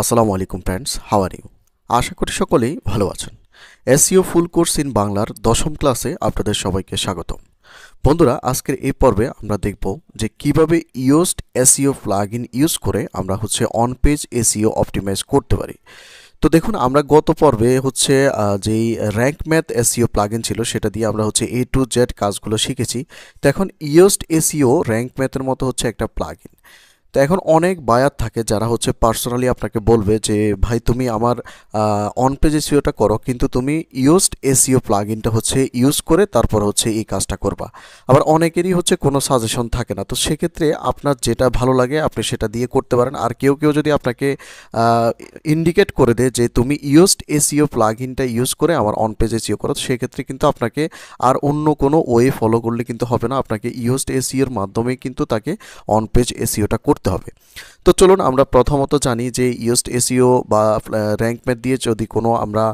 আসসালামু আলাইকুম friends how are you আশা করি সকলেই ভালো আছেন। এসইও ফুল কোর্স ইন বাংলার দশম ক্লাসে আপনাদের সবাইকে স্বাগতম। বন্ধুরা, আজকের এই পর্বে আমরা দেখব যে কীভাবে ইউস্ট এসইও প্লাগইন ইউজ করে আমরা হচ্ছে অন পেজ এসইও অপটিমাইজ করতে পারি। তো দেখুন, আমরা গত পর্বে হচ্ছে যেই র্যাঙ্ক ম্যাথ এসইও প্লাগইন ছিল, সেটা দিয়ে আমরা হচ্ছে এ টু জেড কাজগুলো শিখেছি। তো এখন ইয়োস্ট এসইও র্যাঙ্ক ম্যাথের মতো হচ্ছে একটা প্লাগইন তো এখন অনেক বায়ার থাকে যারা হচ্ছে পার্সোনালি আপনাকে বলবে যে, ভাই, তুমি আমার অন পেজ এসিওটা করো, কিন্তু তুমি ইউজড এসিও প্লাগ ইনটা হচ্ছে ইউজ করে তারপর হচ্ছে এই কাজটা করবা। আবার অনেকেরই হচ্ছে কোনো সাজেশন থাকে না। তো সেক্ষেত্রে আপনার যেটা ভালো লাগে, আপনি সেটা দিয়ে করতে পারেন। আর কেউ কেউ যদি আপনাকে ইন্ডিকেট করে দেয় যে, তুমি ইউজড এসিও প্লাগ ইনটা ইউজ করে আমার অন পেজ এসিও করো, সেক্ষেত্রে কিন্তু আপনাকে আর অন্য কোনো ওয়ে ফলো করলে কিন্তু হবে না। আপনাকে ইউজড এসিওর মাধ্যমে কিন্তু তাকে অন পেজ এসিওটা করতে করতে হবে। তো চলুন আমরা প্রথমত জানি যে ইয়েস্ট এসিও বা র্যাঙ্ক দিয়ে যদি কোনো আমরা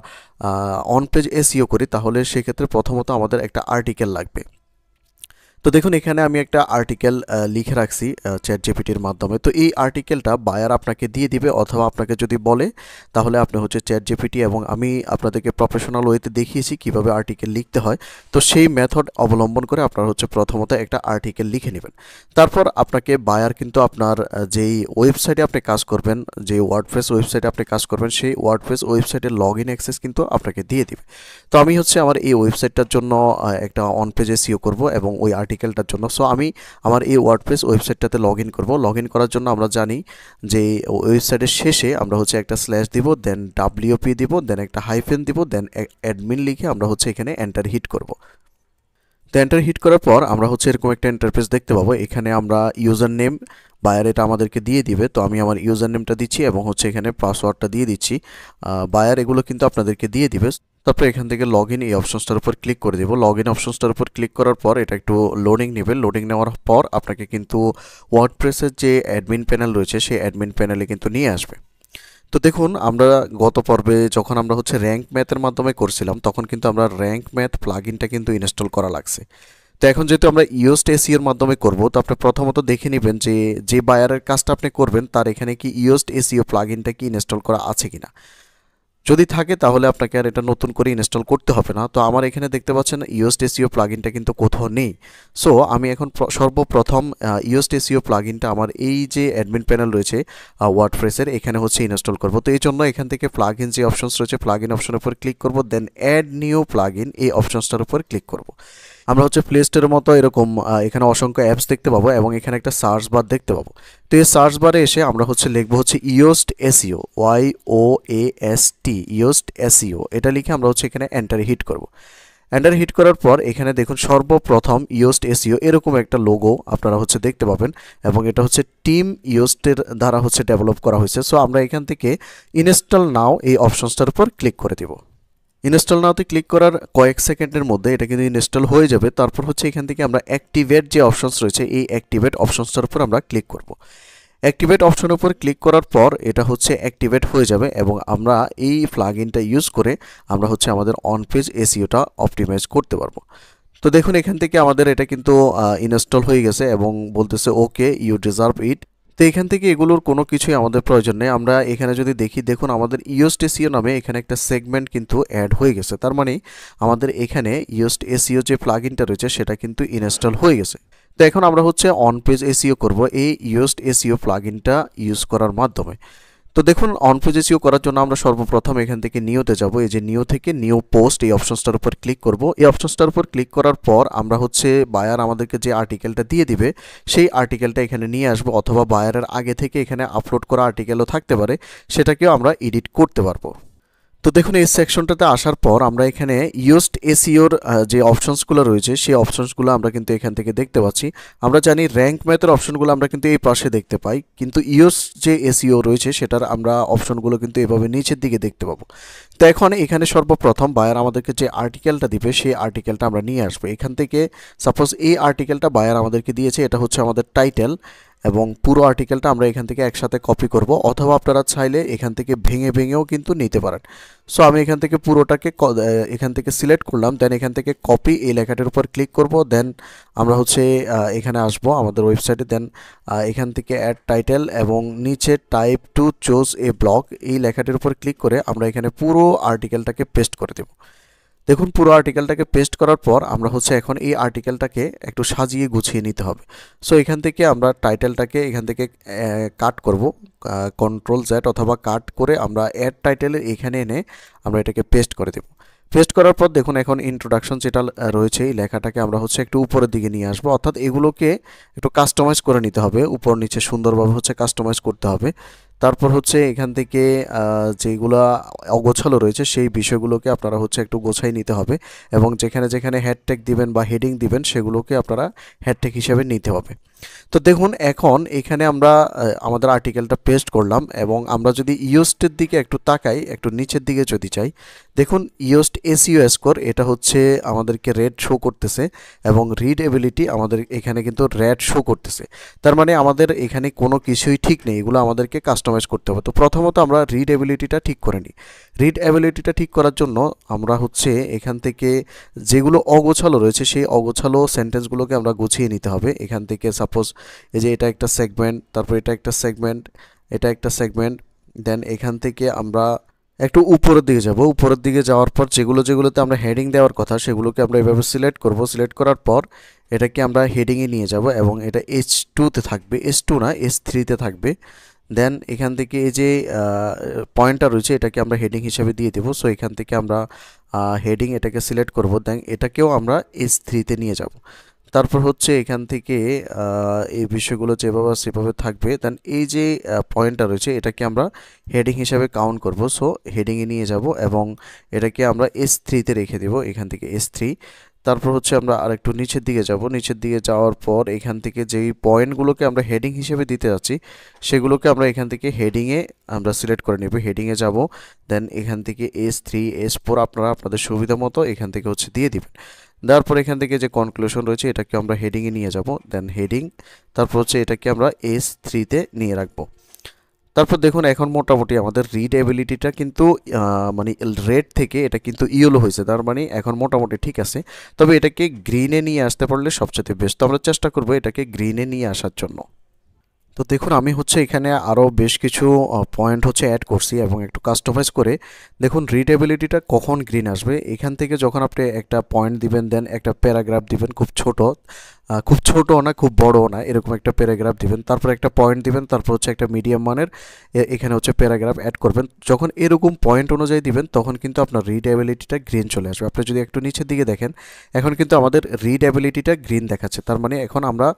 অন পেজ এসিও করি, তাহলে সেক্ষেত্রে প্রথমত আমাদের একটা আর্টিকেল লাগবে। তো দেখুন, এখানে আমি একটা আর্টিকেল লিখে রাখছি চ্যাট জিপিটির মাধ্যমে। তো এই আর্টিকেলটা বায়ার আপনাকে দিয়ে দিবে অথবা আপনাকে যদি বলে, তাহলে আপনি হচ্ছে চ্যাট জিপিটি এবং আমি আপনাদেরকে প্রফেশনাল ওয়েতে দেখিয়েছি কীভাবে আর্টিকেল লিখতে হয়। তো সেই মেথড অবলম্বন করে আপনারা হচ্ছে প্রথমত একটা আর্টিকেল লিখে নেবেন। তারপর আপনাকে বায়ার কিন্তু আপনার যেই ওয়েবসাইটে আপনি কাজ করবেন, যে ওয়ার্ডপ্রেস ওয়েবসাইটে আপনি কাজ করবেন, সেই ওয়ার্ডপ্রেস ওয়েবসাইটের লগ ইন অ্যাক্সেস কিন্তু আপনাকে দিয়ে দিবে। তো আমি হচ্ছে আমার এই ওয়েবসাইটটার জন্য একটা অন পেজে সিও করব এবং ওই আর্টিকেলটার জন্য। সো আমি আমার এই ওয়ার্ডপ্রেস ওয়েবসাইটটাতে লগ ইন করব। লগ ইন করার জন্য আমরা জানি যে ওয়েবসাইটের শেষে আমরা হচ্ছে একটা স্ল্যাশ দিব দেন ডাব্লিউপি দিব দেন একটা হাইফেন দিব দেন অ্যাডমিন লিখে আমরা হচ্ছে এখানে এন্টার হিট করব। তো এন্টার হিট করার পর আমরা হচ্ছে এরকম একটা ইন্টারফেস দেখতে পাবো। এখানে আমরা ইউজার নেম বায়ার এটা আমাদেরকে দিয়ে দিবে। তো আমি আমার ইউজার নেমটা দিচ্ছি এবং হচ্ছে এখানে পাসওয়ার্ডটা দিয়ে দিচ্ছি। বায়ার এগুলো কিন্তু আপনাদেরকে দিয়ে দিবে। তারপর এখান থেকে লগ ইন এই অপশনসটার উপর ক্লিক করে দেবো। লগ ইন অপশনসটার উপর ক্লিক করার পর এটা একটু লোডিং নেবে লোডিং নেওয়ার পর আপনাকে কিন্তু ওয়ার্ডপ্রেসের যে অ্যাডমিন প্যানেল রয়েছে, সেই অ্যাডমিন প্যানেলে কিন্তু নিয়ে আসবে। তো দেখুন, আমরা গত পর্বে যখন আমরা হচ্ছে র্যাঙ্ক ম্যাথের মাধ্যমে করছিলাম, তখন কিন্তু আমরা র্যাঙ্ক ম্যাথ প্লাগ ইনটা কিন্তু ইনস্টল করা লাগছে। তো এখন যেহেতু আমরা ইওস্ট এসিওর মাধ্যমে করব, তো আপনি প্রথমত দেখে নেবেন যে যে বায়ারের কাজটা আপনি করবেন, তার এখানে কি ইওস্ট এসিও প্লাগ ইনটা কি ইনস্টল করা আছে কিনা। যদি থাকে, তাহলে আপনাকে আর এটা নতুন করে ইনস্টল করতে হবে না। তো আমার এখানে দেখতে পাচ্ছেন ইওস্ট এসিও প্লাগিনটা কিন্তু কোথাও নেই। সো আমি এখন সর্বপ্রথম ইওস্ট এসিও প্লাগিনটা আমার এই যে অ্যাডমিন প্যানেল রয়েছে ওয়ার্ডফ্রেসের এখানে হচ্ছে ইনস্টল করব। তো এই জন্য এখান থেকে প্লাগইন যে অপশনস রয়েছে প্লাগইন অপশনের উপর ক্লিক করব দেন অ্যাড নিউ প্লাগইন এই অপশনসটার উপর ক্লিক করব। আমরা হচ্ছে প্লে স্টোরের মতো এরকম এখানে অসংখ্য অ্যাপস দেখতে পাবো এবং এখানে একটা সার্চ বার দেখতে পাবো। তো এই সার্চ বারে এসে আমরা হচ্ছে লিখব হচ্ছে Yoast SEO Y O A S T Yoast SEO এটা লিখে আমরা হচ্ছে এখানে এন্টার হিট করব। এন্টার হিট করার পর এখানে দেখুন সর্বপ্রথম ইওস্ট এসিও এরকম একটা লোগো আপনারা হচ্ছে দেখতে পাবেন এবং এটা হচ্ছে টিম ইওস্টের দ্বারা হচ্ছে ডেভেলপ করা হয়েছে। সো আমরা এখান থেকে ইনস্টল নাও এই অপশনসটার উপর ক্লিক করে দেবো। ইনস্টল নাওতে ক্লিক করার কয়েক সেকেন্ডের মধ্যে এটা কিন্তু ইনস্টল হয়ে যাবে। তারপর হচ্ছে এখান থেকে আমরা অ্যাক্টিভেট যে অপশনস রয়েছে, এই অ্যাক্টিভেট অপশনসটার উপর আমরা ক্লিক করব। অ্যাক্টিভেট অপশনের উপর ক্লিক করার পর এটা হচ্ছে অ্যাক্টিভেট হয়ে যাবে এবং আমরা এই প্লাগ ইনটা ইউজ করে আমরা হচ্ছে আমাদের অন পেজ এসিওটা অপটিমাইজ করতে পারব। তো দেখুন এখান থেকে আমাদের এটা কিন্তু ইনস্টল হয়ে গেছে এবং বলতেছে, ওকে ইউ ডিজার্ভ ইট তো এখান থেকে এগুলোর কোনো কিছুই আমাদের প্রয়োজন নেই। আমরা এখানে যদি দেখি, দেখুন আমাদের ইয়োস্ট এসিও নামে এখানে একটা সেগমেন্ট কিন্তু অ্যাড হয়ে গেছে। তার মানে আমাদের এখানে ইয়োস্ট এসিও যে প্লাগ ইনটা রয়েছে, সেটা কিন্তু ইনস্টল হয়ে গেছে। তো এখন আমরা হচ্ছে অন পেজ এসিও করব এই ইয়োস্ট এসিও প্লাগ ইনটা ইউজ করার মাধ্যমে। তো দেখুন অন করার জন্য আমরা সর্বপ্রথম এখান থেকে নিওতে যাব। এই যে নিও থেকে নিউ পোস্ট এই অপশনসটার উপর ক্লিক করব। এই অপশনসটার উপর ক্লিক করার পর আমরা হচ্ছে বায়ার আমাদেরকে যে আর্টিকেলটা দিয়ে দিবে, সেই আর্টিকেলটা এখানে নিয়ে আসব অথবা বায়ারের আগে থেকে এখানে আপলোড করা আর্টিকেলও থাকতে পারে, সেটাকেও আমরা এডিট করতে পারব। তো দেখুন, এই সেকশনটাতে আসার পর আমরা এখানে ইউস্ট এসিওর যে অপশনসগুলো রয়েছে, সেই অপশনসগুলো আমরা কিন্তু এখান থেকে দেখতে পাচ্ছি। আমরা জানি র্যাঙ্ক ম্যাথের অপশনগুলো আমরা কিন্তু এই পাশে দেখতে পাই, কিন্তু ইউস যে এসিও রয়েছে, সেটার আমরা অপশনগুলো কিন্তু এভাবে নিচের দিকে দেখতে পাবো। তো এখন এখানে সর্বপ্রথম বায়ার আমাদেরকে যে আর্টিকেলটা দিবে, সেই আর্টিকেলটা আমরা নিয়ে আসব। এখান থেকে সাপোজ এই আর্টিকেলটা বায়ার আমাদেরকে দিয়েছে, এটা হচ্ছে আমাদের টাইটেল এবং পুরো আর্টিকেলটা আমরা এখান থেকে একসাথে কপি করব, অথবা আপনারা চাইলে এখান থেকে ভেঙে ভেঙেও কিন্তু নিতে পারেন। সো আমি এখান থেকে পুরোটাকে এখান থেকে সিলেক্ট করলাম দেন এখান থেকে কপি এই লেখাটির উপর ক্লিক করব দেন আমরা হচ্ছে এখানে আসব আমাদের ওয়েবসাইটে দেন এখান থেকে অ্যাড টাইটেল এবং নিচে type to choose a block এই লেখাটির উপর ক্লিক করে আমরা এখানে পুরো আর্টিকেলটাকে পেস্ট করে দেব। দেখুন, পুরো আর্টিকেলটাকে পেস্ট করার পর আমরা হচ্ছে এখন এই আর্টিকেলটাকে একটু সাজিয়ে গুছিয়ে নিতে হবে। সো এখান থেকে আমরা টাইটেলটাকে এখান থেকে কাট করব। কন্ট্রোল জ্যাট অথবা কাট করে আমরা অ্যাড টাইটেলের এখানে এনে আমরা এটাকে পেস্ট করে দেব। পেস্ট করার পর দেখুন, এখন ইন্ট্রোডাকশন যেটা রয়েছে, এই লেখাটাকে আমরা হচ্ছে একটু উপরের দিকে নিয়ে আসব। অর্থাৎ এগুলোকে একটু কাস্টমাইজ করে নিতে হবে। উপর নিচে সুন্দরভাবে হচ্ছে কাস্টমাইজ করতে হবে। তারপর হচ্ছে এখান থেকে যেগুলা অগোছালো রয়েছে সেই বিষয়গুলোকে আপনারা হচ্ছে একটু গোছাই নিতে হবে এবং যেখানে যেখানে হ্যাডট্যাগ দিবেন বা হেডিং দিবেন সেগুলোকে আপনারা হ্যাডট্যাগ হিসেবে নিতে হবে। তো দেখুন, এখন এখানে আমরা আমাদের আর্টিকেলটা পেস্ট করলাম এবং আমরা যদি ইওস্টের দিকে একটু তাকাই, একটু নিচের দিকে যদি চাই, দেখুন ইওস্ট এসিও স্কোর, এটা হচ্ছে আমাদেরকে রেড শো করতেছে এবং রিড এবিলিটি আমাদের এখানে কিন্তু রেড শো করতেছে। তার মানে আমাদের এখানে কোনো কিছুই ঠিক নেই, এগুলো আমাদেরকে কাস্টমাইজ করতে হবে। তো প্রথমত আমরা রিড এবিলিটিটা ঠিক করে নিই। রিড অ্যাবিলিটিটা ঠিক করার জন্য আমরা হচ্ছে এখান থেকে যেগুলো অগোছালো রয়েছে, সেই অগোছালো সেন্টেন্সগুলোকে আমরা গুছিয়ে নিতে হবে। এখান থেকে সাপোজ এই যে এটা একটা সেগমেন্ট তারপর এটা একটা সেগমেন্ট এটা একটা সেগমেন্ট দেন এখান থেকে আমরা একটু উপরের দিকে যাব। উপরের দিকে যাওয়ার পর যেগুলো, যেগুলোতে আমরা হেডিং দেওয়ার কথা, সেগুলোকে আমরা এভাবে সিলেক্ট করব। সিলেক্ট করার পর এটাকে আমরা হেডিংয়ে নিয়ে যাব এবং এটা এইচ টুতে থাকবে। এইচ টু না এইচ থ্রিতে থাকবে। দেন এখান থেকে এই যে পয়েন্টটা রয়েছে, এটাকে আমরা হেডিং হিসেবে দিয়ে দেবো। সো এখান থেকে আমরা হেডিং এটাকে সিলেক্ট করব। দেন এটাকেও আমরা এস থ্রিতে নিয়ে যাব। তারপর হচ্ছে এখান থেকে এই বিষয়গুলো যেভাবে সেভাবে থাকবে। দেন এই যে পয়েন্টটা রয়েছে, এটাকে আমরা হেডিং হিসাবে কাউন্ট করব। সো হেডিংয়ে নিয়ে যাব এবং এটাকে আমরা এস থ্রিতে রেখে দেব। এখান থেকে এস থ্রি তারপর হচ্ছে আমরা আরেকটু নিচের দিকে যাব। নিচের দিকে যাওয়ার পর এখান থেকে যেই পয়েন্টগুলোকে আমরা হেডিং হিসেবে দিতে যাচ্ছি, সেগুলোকে আমরা এখান থেকে হেডিংয়ে আমরা সিলেক্ট করে নেব। হেডিংয়ে যাব দেন এখান থেকে এস থ্রি এস ফোর আপনারা আপনাদের সুবিধা মতো এখান থেকে হচ্ছে দিয়ে দিবেন। দেওয়ার পর এখান থেকে যে কনক্লুশন রয়েছে, এটাকে আমরা হেডিংয়ে নিয়ে যাব দেন হেডিং তারপর হচ্ছে এটাকে আমরা এস থ্রিতে নিয়ে রাখব। তারপর দেখুন, এখন মোটামুটি আমাদের রিড এবিলিটিটা কিন্তু মানে রেড থেকে এটা কিন্তু ইয়েলো হয়েছে। তার মানে এখন মোটামুটি ঠিক আছে। তবে এটাকে গ্রিনে নিয়ে আসতে পারলে সবচেয়ে বেস্ট তো আমরা চেষ্টা করব এটাকে গ্রিনে নিয়ে আসার জন্য। তো দেখুন, আমি হচ্ছে এখানে আরও বেশ কিছু পয়েন্ট হচ্ছে অ্যাড করছি এবং একটু কাস্টমাইজ করে দেখুন রিডেবিলিটিটা কখন গ্রিন আসবে? এখান থেকে যখন আপনি একটা পয়েন্ট দিবেন দেন একটা প্যারাগ্রাফ দিবেন খুব ছোট খুব ছোটও না, খুব বড়ও না, এরকম একটা প্যারাগ্রাফ দিবেন, তারপর একটা পয়েন্ট দিবেন, তারপর হচ্ছে একটা মিডিয়াম মানের এখানে হচ্ছে প্যারাগ্রাফ অ্যাড করবেন। যখন এরকম পয়েন্ট অনুযায়ী দিবেন, তখন কিন্তু আপনার রিড অ্যাবিলিটিটা গ্রিন চলে আসবে। আপনি যদি একটু নিচের দিকে দেখেন, এখন কিন্তু আমাদের রিড অ্যাবিলিটিটা গ্রিন দেখাচ্ছে, তার মানে এখন আমরা,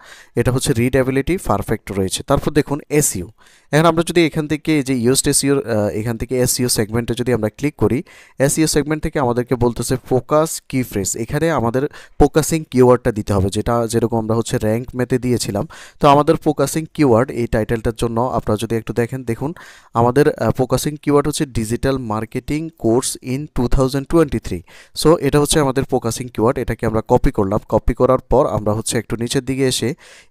এটা হচ্ছে রিড অ্যাবিলিটি পারফেক্ট রয়েছে। তারপর দেখুন এসইউ এখন আমরা যদি এখান থেকে যে ইউস্ট এসিওর এখান থেকে এসইও সেগমেন্টে যদি আমরা ক্লিক করি এসইও সেগমেন্ট থেকে আমাদেরকে বলতেছে ফোকাস কি ফ্রেস এখানে আমাদের ফোকাসিং কিওয়ার্ডটা দিতে হবে যেটা যেরকম আমরা হচ্ছে র্যাঙ্ক মেতে দিয়েছিলাম। তো আমাদের ফোকাসিং কিওয়ার্ড এই টাইটেলটার জন্য আপনারা যদি একটু দেখেন, দেখুন, আমাদের ফোকাসিং কিওয়ার্ড হচ্ছে digital marketing course in two so এটা হচ্ছে আমাদের ফোকাসিং কিওয়ার্ড এটাকে আমরা কপি করলাম। কপি করার পর আমরা হচ্ছে একটু নিচের দিকে এসে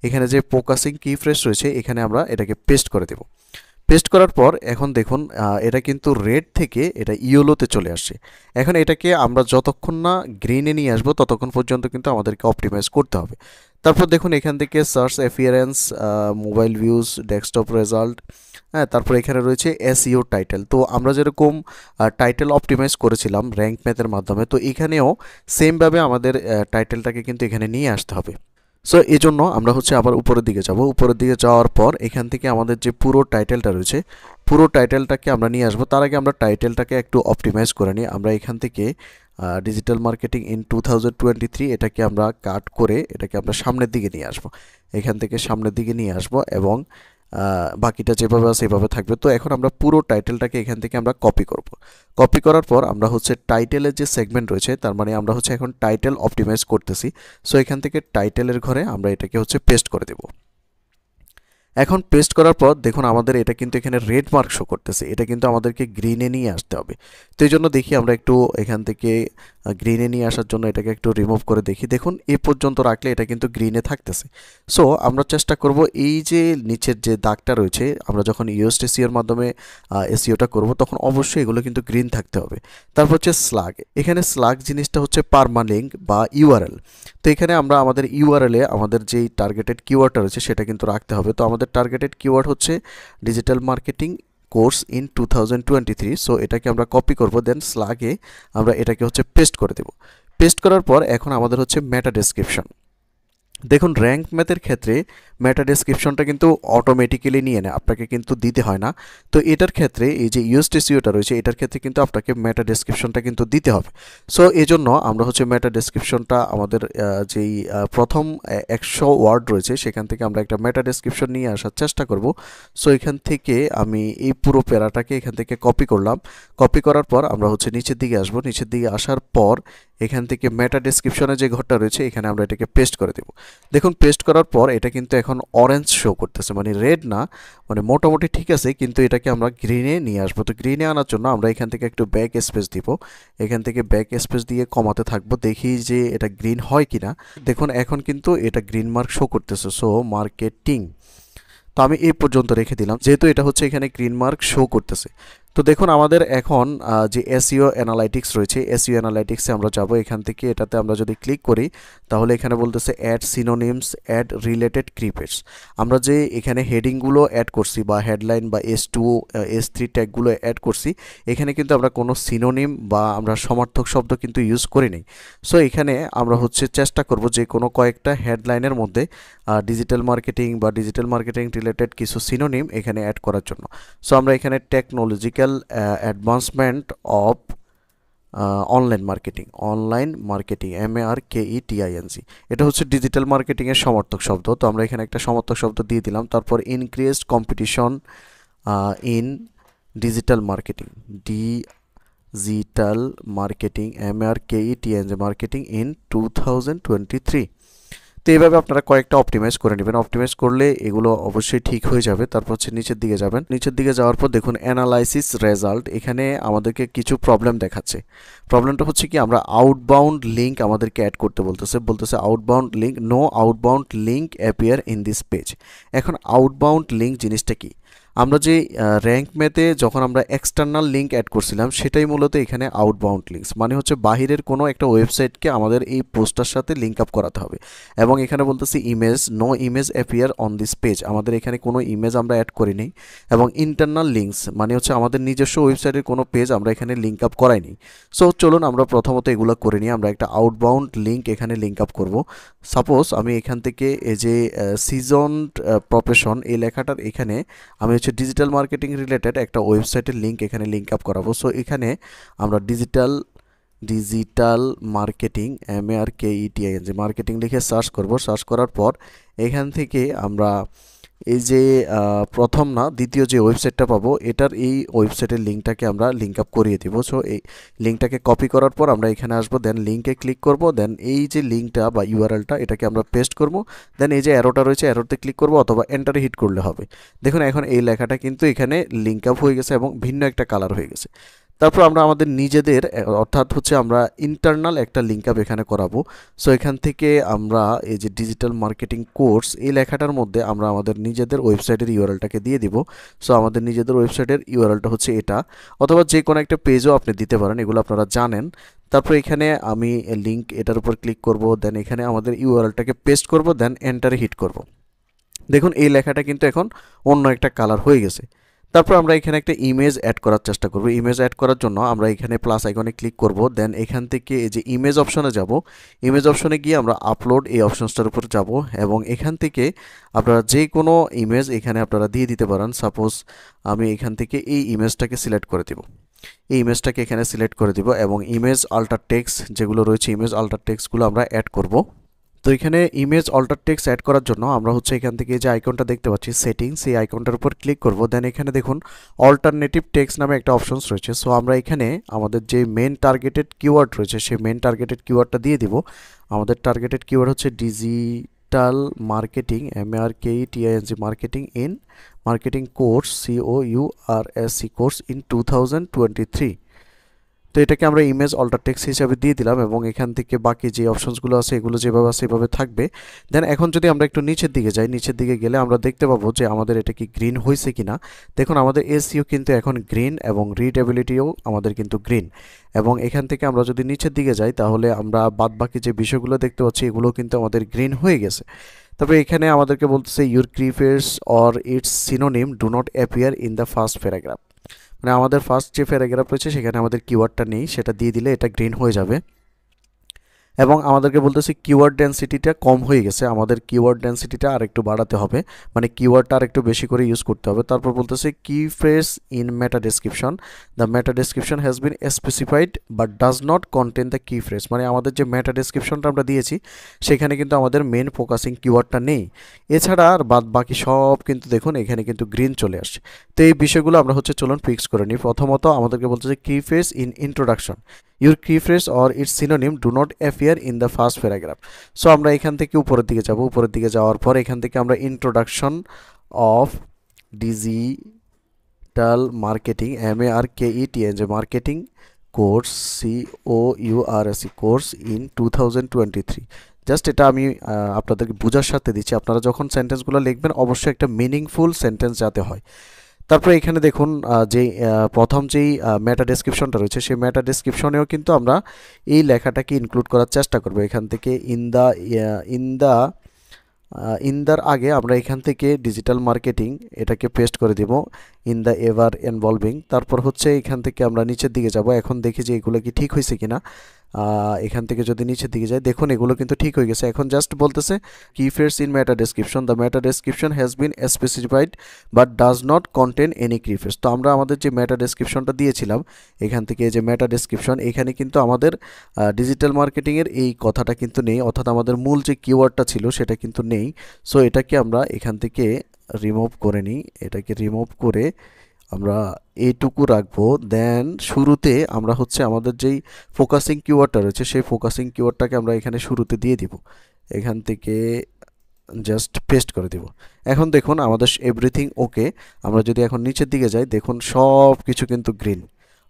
এখানে যে ফোকাসিং কি ফ্রেশ রয়েছে, এখানে আমরা এটাকে পেস্ট করে দেবো। পেস্ট করার পর এখন দেখুন এটা কিন্তু রেড থেকে এটা ইয়েলোতে চলে আসছে। এখন এটাকে আমরা যতক্ষণ না গ্রিনে নিয়ে আসব, ততক্ষণ পর্যন্ত কিন্তু আমাদেরকে অপটিমাইজ করতে হবে। তারপর দেখুন, এখান থেকে search appearance mobile views desktop result হ্যাঁ তারপর এখানে রয়েছে এসইও টাইটেল তো আমরা যেরকম টাইটেল অপটিমাইজ করেছিলাম র্যাঙ্ক ম্যাথের মাধ্যমে, তো এখানেও সেমভাবে আমাদের টাইটেলটাকে কিন্তু এখানে নিয়ে আসতে হবে। সো এই জন্য আমরা হচ্ছে আবার উপরের দিকে যাব। উপরের দিকে যাওয়ার পর এখান থেকে আমাদের যে পুরো টাইটেলটা রয়েছে, পুরো টাইটেলটাকে আমরা নিয়ে আসব। তার আগে আমরা টাইটেলটাকে একটু অপটিমাইজ করে নিই। আমরা এখান থেকে ডিজিটাল মার্কেটিং ইন টু এটাকে আমরা কাট করে এটাকে আমরা সামনের দিকে নিয়ে আসব। এখান থেকে সামনের দিকে নিয়ে আসব এবং বাকিটা যেভাবে আছে এভাবে থাকবে। তো এখন আমরা পুরো টাইটেলটাকে এখান থেকে আমরা কপি করব। কপি করার পর আমরা হচ্ছে টাইটেলের যে সেগমেন্ট রয়েছে, তার মানে আমরা হচ্ছে এখন টাইটেল অপটিমাইজ করতেছি। সো এখান থেকে টাইটেলের ঘরে আমরা এটাকে হচ্ছে পেস্ট করে দেব। এখন পেস্ট করার পর দেখুন আমাদের এটা কিন্তু এখানে রেড মার্ক শো করতেছে। এটা কিন্তু আমাদেরকে গ্রিনে নিয়ে আসতে হবে। তো এই জন্য দেখি আমরা একটু এখান থেকে গ্রিনে নিয়ে আসার জন্য এটাকে একটু রিমুভ করে দেখি। দেখুন, এ পর্যন্ত রাখলে এটা কিন্তু গ্রিনে থাকতেছে। সো আমরা চেষ্টা করব এই যে নিচের যে দাগটা রয়েছে, আমরা যখন ইউএসটিসিওর মাধ্যমে এসিওটা করব, তখন অবশ্যই এগুলো কিন্তু গ্রিন থাকতে হবে। তারপর হচ্ছে স্লাগ এখানে স্লাগ জিনিসটা হচ্ছে পারমালিঙ্ক বা ইউআরএল তো এখানে আমরা আমাদের ইউআরএলে আমাদের যেই টার্গেটেড কিওয়ার্ডটা রয়েছে, সেটা কিন্তু রাখতে হবে। তো আমাদের টার্গেটেড কিওয়ার্ড হচ্ছে digital marketing course in two so এটাকে আমরা কপি করব দেন স্লাগে আমরা এটাকে হচ্ছে পেস্ট করে দেব। পেস্ট করার পর এখন আমাদের হচ্ছে ম্যাটা ডেসক্রিপশন দেখুন র্যাঙ্ক ম্যাথের ক্ষেত্রে মেটা ডেসক্রিপশনটা কিন্তু অটোমেটিক্যালি নিয়ে নেয়, আপনাকে কিন্তু দিতে হয় না। তো এটার ক্ষেত্রে এই যে ইউএসটিসিওটা রয়েছে, এটার ক্ষেত্রে কিন্তু আপনাকে মেটা ডেসক্রিপশনটা কিন্তু দিতে হবে। সো এই জন্য আমরা হচ্ছে মেটা ডেসক্রিপশনটা আমাদের যেই প্রথম একশো ওয়ার্ড রয়েছে, সেখান থেকে আমরা একটা মেটা ডেসক্রিপশন নিয়ে আসার চেষ্টা করব। সো এখান থেকে আমি এই পুরো প্যারাটাকে এখান থেকে কপি করলাম। কপি করার পর আমরা হচ্ছে নিচের দিকে আসব। নিচের দিকে আসার পর এখান থেকে মেটা ডেসক্রিপশনে যে ঘরটা রয়েছে, এখানে আমরা এটাকে পেস্ট করে দেব। দেখুন পেস্ট করার পর এটা কিন্তু এখন অরেঞ্জ শো করতেছে মানে রেড না মানে মোটামুটি ঠিক আছে, কিন্তু এটাকে আমরা গ্রিনে নিয়ে আসব। তো গ্রিনে আনার জন্য আমরা এখান থেকে একটু ব্যাক স্পেস দিব। এখান থেকে ব্যাক স্পেস দিয়ে কমাতে থাকব, দেখি যে এটা গ্রিন হয় কিনা। দেখুন, এখন কিন্তু এটা গ্রিন মার্ক শো করতেছে সো মার্কেটিং তো আমি এই পর্যন্ত রেখে দিলাম, যেহেতু এটা হচ্ছে এখানে গ্রিন মার্ক শো করতেছে। তো দেখুন, আমাদের এখন যে এসইও অ্যানালাইটিক্স রয়েছে এসইও অ্যানালাইটিক্সে আমরা যাব। এখান থেকে এটাতে আমরা যদি ক্লিক করি, তাহলে এখানে বলতেছে add synonyms add related keyphrases আমরা যে এখানে হেডিংগুলো অ্যাড করছি বা হেডলাইন বা এস টু এস থ্রি ট্যাগগুলো অ্যাড করছি, এখানে কিন্তু আমরা কোনো সিনোনিম বা আমরা সমার্থক শব্দ কিন্তু ইউজ করি নাই। সো এখানে আমরা হচ্ছে চেষ্টা করব যে কোনো কয়েকটা হেডলাইনের মধ্যে ডিজিটাল মার্কেটিং বা ডিজিটাল মার্কেটিং রিলেটেড কিছু সিনোনিম এখানে অ্যাড করার জন্য। সো আমরা এখানে technological advancement of online marketing online marketing M R K E TINC এটা হচ্ছে ডিজিটাল মার্কেটিংয়ের সমর্থক শব্দ। তো আমরা এখানে একটা সমর্থক শব্দ দিয়ে দিলাম। তারপর increased competition in digital marketing digital marketing M R K E TNG marketing in two thousand twenty three তো এইভাবে আপনারা কয়েকটা অপটিমাইজ করে নেবেন। অপটিমাইজ করলে এগুলো অবশ্যই ঠিক হয়ে যাবে। তারপর হচ্ছে নিচের দিকে যাবেন। নিচের দিকে যাওয়ার পর দেখুন অ্যানালাইসিস রেজাল্ট এখানে আমাদেরকে কিছু প্রবলেম দেখাচ্ছে। প্রবলেমটা হচ্ছে কি, আমরা আউটবাউন্ড লিঙ্ক আমাদেরকে অ্যাড করতে বলতেছে। বলতেছে outbound link no outbound link appear in this page এখন আউটবাউন্ড লিঙ্ক জিনিসটা কি? আমরা যে র্যাঙ্ক ম্যাথে যখন আমরা এক্সটার্নাল লিঙ্ক অ্যাড করছিলাম, সেটাই মূলত এখানে আউটবাউন্ড লিঙ্কস মানে হচ্ছে বাহিরের কোনো একটা ওয়েবসাইটকে আমাদের এই পোস্টার সাথে লিঙ্ক আপ করাতে হবে। এবং এখানে বলতেছি image no image appear on this page আমাদের এখানে কোনো ইমেজ আমরা অ্যাড করি করিনি এবং ইন্টারনাল লিঙ্কস মানে হচ্ছে আমাদের নিজস্ব ওয়েবসাইটের কোনো পেজ আমরা এখানে লিঙ্ক আপ করাইনি সো চলুন আমরা প্রথমত এগুলো করে নিই, আমরা একটা আউটবাউন্ড লিঙ্ক এখানে লিঙ্ক আপ করব। সাপোজ আমি এখান থেকে এই যে সিজন প্রফেশন এই লেখাটার এখানে আমি হচ্ছে ডিজিটাল মার্কেটিং রিলেটেড একটা ওয়েবসাইটের লিঙ্ক এখানে লিঙ্ক আপ করাবো। সো এখানে আমরা digital digital marketing M A R K E T I N যে মার্কেটিং লিখে সার্চ করব। সার্চ করার পর এখান থেকে আমরা এই যে প্রথম না, দ্বিতীয় যে ওয়েবসাইটটা পাবো, এটার এই ওয়েবসাইটের লিঙ্কটাকে আমরা লিঙ্ক আপ করিয়ে দিব। সো এই লিঙ্কটাকে কপি করার পর আমরা এখানে আসব দেন লিঙ্কে ক্লিক করব দেন এই যে লিঙ্কটা বা ইউআরএলটা এটাকে আমরা পেস্ট করব দেন এই যে অ্যারোটা রয়েছে অ্যারোতে ক্লিক করব অথবা এন্টারে হিট করলে হবে। দেখুন, এখন এই লেখাটা কিন্তু এখানে লিঙ্ক আপ হয়ে গেছে এবং ভিন্ন একটা কালার হয়ে গেছে। তারপর আমরা আমাদের নিজেদের অর্থাৎ হচ্ছে আমরা ইন্টারনাল একটা লিঙ্ক আপ এখানে করাবো। সো এখান থেকে আমরা এই যে ডিজিটাল মার্কেটিং কোর্স এই লেখাটার মধ্যে আমরা আমাদের নিজেদের ওয়েবসাইটের ইউআরএলটাকে দিয়ে দিব। সো আমাদের নিজেদের ওয়েবসাইটের ইউআরএলটা হচ্ছে এটা। অথবা যে কোনো একটা পেজও আপনি দিতে পারেন, এগুলো আপনারা জানেন। তারপর এখানে আমি লিঙ্ক এটার উপর ক্লিক করব দেন এখানে আমাদের ইউআরএলটাকে পেস্ট করব দেন এন্টারে হিট করব। দেখুন, এই লেখাটা কিন্তু এখন অন্য একটা কালার হয়ে গেছে। তারপর আমরা এখানে একটা ইমেজ অ্যাড করার চেষ্টা করব। ইমেজ অ্যাড করার জন্য আমরা এখানে প্লাস আইকনে ক্লিক করব। দেন এখান থেকে এই যে ইমেজ অপশনে যাব ইমেজ অপশনে গিয়ে আমরা আপলোড এই অপশনসটার উপর যাব এবং এখান থেকে আপনারা যে কোনো ইমেজ এখানে আপনারা দিয়ে দিতে পারেন। সাপোজ আমি এখান থেকে এই ইমেজটাকে সিলেক্ট করে দেব। এই ইমেজটাকে এখানে সিলেক্ট করে দিব এবং ইমেজ আল্টার টেক্স যেগুলো রয়েছে ইমেজ আল্টার টেক্সগুলো আমরা অ্যাড করব। তো এখানে ইমেজ অল্টার টেক্স অ্যাড করার জন্য আমরা হচ্ছে এখান থেকে যে আইকনটা দেখতে পাচ্ছি সেটিংস সেই আইকনটার উপর ক্লিক করব। দেন এখানে দেখুন অল্টারনেটিভ টেক্স নামে একটা অপশনস রয়েছে। সো আমরা এখানে আমাদের যে মেন টার্গেটেড কিওয়ার্ড রয়েছে, সেই মেন টার্গেটেড কিওয়ার্ডটা দিয়ে দিব। আমাদের টার্গেটেড কিওয়ার্ড হচ্ছে digi digital marketing M R K E T I N G marketing in marketing course C O U R S C course in two thousand twenty three তো এটাকে আমরা image alter text হিসাবে দিয়ে দিলাম এবং এখান থেকে বাকি যে অপশনসগুলো আছে, এগুলো যেভাবে আছে, এভাবে থাকবে। দেন এখন যদি আমরা একটু নিচের দিকে যাই, নিচের দিকে গেলে আমরা দেখতে পাবো যে আমাদের এটা কি গ্রিন হয়েছে কিনা। দেখুন, আমাদের এসিও কিন্তু এখন গ্রিন এবং রিডেবিলিটিও আমাদের কিন্তু গ্রিন এবং এখান থেকে আমরা যদি নিচের দিকে যাই, তাহলে আমরা বাদ বাকি যে বিষয়গুলো দেখতে পাচ্ছি, এগুলো কিন্তু আমাদের গ্রিন হয়ে গেছে। তবে এখানে আমাদেরকে বলতেছে your keyphrase or its synonym do not appear in the first paragraph মানে আমাদের ফার্স্ট যে প্যারাগ্রাফ রয়েছে, সেখানে আমাদের কিওয়ার্ডটা নেই, সেটা দিয়ে দিলে এটা গ্রিন হয়ে যাবে। এবং আমাদেরকে বলতেছি কিওয়ার্ড ডেন্সিটিটা কম হয়ে গেছে। আমাদের কিওয়ার্ড ডেন্সিটিটা আর একটু বাড়াতে হবে। মানে কিওয়ার্ডটা আর একটু বেশি করে ইউজ করতে হবে। তারপর বলতেছে key phrase in meta description the meta description has been specified but does not contain the key phrase মানে আমাদের যে মেটা ডেসক্রিপশনটা আমরা দিয়েছি, সেখানে কিন্তু আমাদের মেন ফোকাসিং কিওয়ার্ডটা নেই। এছাড়া আর বাদ বাকি সব কিন্তু দেখুন, এখানে কিন্তু গ্রিন চলে আসছে। তো এই বিষয়গুলো আমরা হচ্ছে চলুন ফিক্স করে নিই। প্রথমত আমাদেরকে বলতেছে key phrase in introduction your key phrase or its synonym do not appear in the first paragraph so আমরা এখান থেকে উপরের দিকে যাব। উপরের দিকে যাওয়ার পর এখান থেকে আমরা introduction of digital marketing M A R K E T N যে marketing course C O U R S course in two thousand twenty three just এটা আমি আপনাদেরকে বোঝার সাথে দিচ্ছি। আপনারা যখন সেন্টেন্সগুলো লিখবেন, অবশ্যই একটা মিনিংফুল সেন্টেন্স যাতে হয়। তারপরে এখানে দেখুন যে প্রথম যেই ম্যাটা ডেসক্রিপশনটা রয়েছে, সেই ম্যাটা ডেসক্রিপশনেও কিন্তু আমরা এই লেখাটাকে ইনক্লুড করার চেষ্টা করব। এখান থেকে in the in the in the আগে আমরা এখান থেকে ডিজিটাল মার্কেটিং এটাকে পেস্ট করে দিব ইন দ্য এভার ইনভলভিং তারপর হচ্ছে এখান থেকে আমরা নিচের দিকে যাব। এখন দেখি যে এগুলো কি ঠিক হয়েছে কিনা। এখান থেকে যদি নিচের দিকে যাই, দেখুন এগুলো কিন্তু ঠিক হয়ে গেছে। এখন জাস্ট বলতেছে key phrase in meta description the meta description has been specified but does not contain any keyphrase তো আমরা আমাদের যে ম্যাটা ডেসক্রিপশনটা দিয়েছিলাম, এখান থেকে যে ম্যাটা ডেসক্রিপশন এখানে কিন্তু আমাদের ডিজিটাল মার্কেটিংয়ের এই কথাটা কিন্তু নেই। অর্থাৎ আমাদের মূল যে কিওয়ার্ডটা ছিল সেটা কিন্তু নেই। সো এটাকে আমরা এখান থেকে রিমুভ করে নিই। এটাকে রিমুভ করে আমরা এইটুকু রাখব। দেন শুরুতে আমরা হচ্ছে আমাদের যেই ফোকাসিং কিওয়ার্ডটা রয়েছে, সেই ফোকাসিং কিওয়ার্ডটাকে আমরা এখানে শুরুতে দিয়ে দিব। এখান থেকে জাস্ট পেস্ট করে দিব। এখন দেখুন আমাদের এভরিথিং ওকে আমরা যদি এখন নিচের দিকে যাই, দেখুন সব কিছু কিন্তু গ্রিন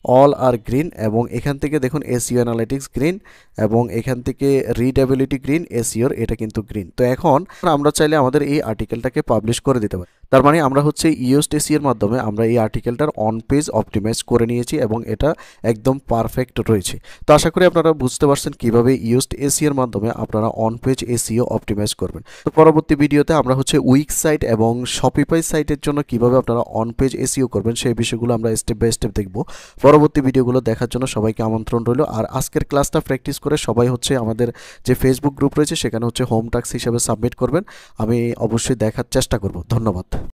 অল আর গ্রিন এবং এখান থেকে দেখুন এসিও অ্যানালিটিক্স গ্রিন এবং এখান থেকে রিডেবিলিটি গ্রিন এসিওর এটা কিন্তু গ্রিন তো এখন আমরা চাইলে আমাদের এই আর্টিকেলটাকে পাবলিশ করে দিতে পারি। তার মানে আমরা হচ্ছে ইউএসট এসিওর মাধ্যমে আমরা এই আর্টিকেলটার অন পেজ অপটিমাইজ করে নিয়েছি এবং এটা একদম পারফেক্ট রয়েছে। তো আশা করি আপনারা বুঝতে পারছেন কীভাবে ইউএসট এসিওর মাধ্যমে আপনারা অন পেজ এসিও অপটিমাইজ করবেন। তো পরবর্তী ভিডিওতে আমরা হচ্ছে উইক সাইট এবং শপিফাই সাইটের জন্য কীভাবে আপনারা অন পেজ এসিও করবেন সেই বিষয়গুলো আমরা স্টেপ বাই স্টেপ দেখব। পরবর্তী ভিডিওগুলো দেখার জন্য সবাইকে আমন্ত্রণ রইল। আর আজকের ক্লাসটা প্র্যাকটিস করে সবাই হচ্ছে আমাদের যে ফেসবুক গ্রুপ রয়েছে সেখানে হচ্ছে হোম টাক্স হিসাবে সাবমিট করবেন। আমি অবশ্যই দেখার চেষ্টা করব। ধন্যবাদ।